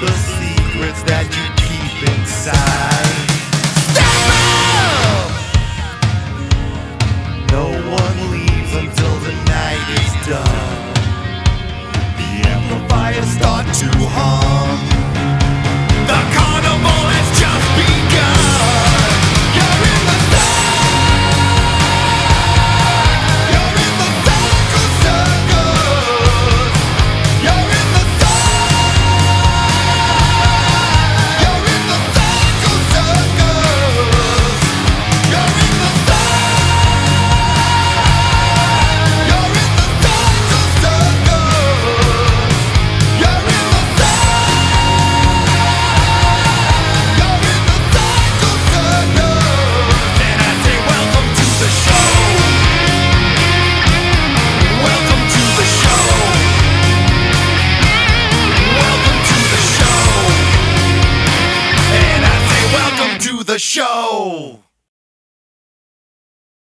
the secrets that you keep inside. Show.